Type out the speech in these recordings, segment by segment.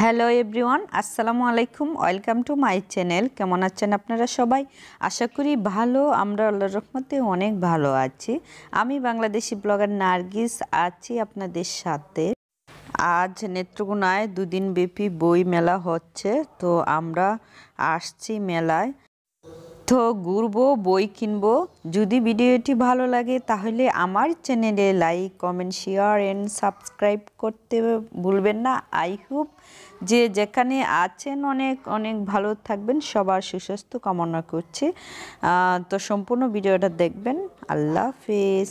Hello everyone, আসসালামু আলাইকুম, welcome to my channel. কেমন আছেন আপনারা সবাই? আশা করি ভালো, আমরা আল্লাহর রহমতে অনেক ভালো আছি। আমি বাংলাদেশি ব্লগার নার্গিস, আছি আপনাদের সাথে। আজ নেত্রকোনায় দুদিন ব্যাপী বই মেলা হচ্ছে, তো আমরা আসছি মেলায়। তো ঘুরবো, বই কিনবো। যদি ভিডিওটি ভালো লাগে, তাহলে আমার চ্যানেলে like, comment, share and subscribe করতে ভুলবেন না। আই হোপ যে যেখানে আছেন অনেক অনেক ভালো থাকবেন, সবার সুস্বাস্থ্য কামনা করছি। তো সম্পূর্ণ ভিডিওটা দেখবেন। আল্লাহ হাফেজ।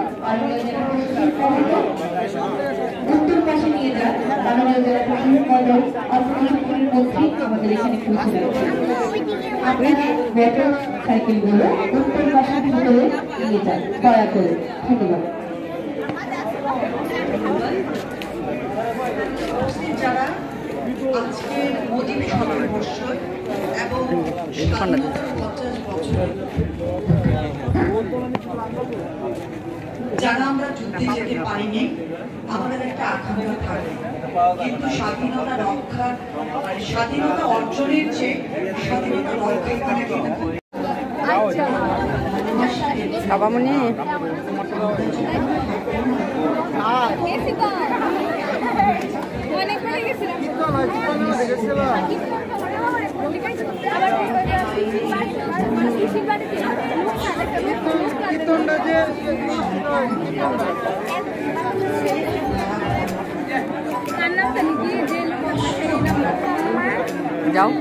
সামনে যাও উত্তর পাশে নিয়ে যান মাননীয় জেলা অল্পক্ষণের মধ্যেই আমাদের এখানে পৌঁছে আপনারা মোটর সাইকেলগুলো উত্তর পাশের ভিতরে নিয়ে যান দয়া করে ধন্যবাদ যারা আজকের মোদী শতবর্ষ এবং যারা আমরা যুদ্ধে যেতে পারিনি আমাদের একটা আকাঙ্ক্ষা থাকে। কিন্তু স্বাধীনতা রক্ষার মানে স্বাধীনতা অর্জনের চেয়ে স্বাধীনতা রক্ষা করা কিন্তু বাবামণি। অনেক কীর্তনটা যে যাও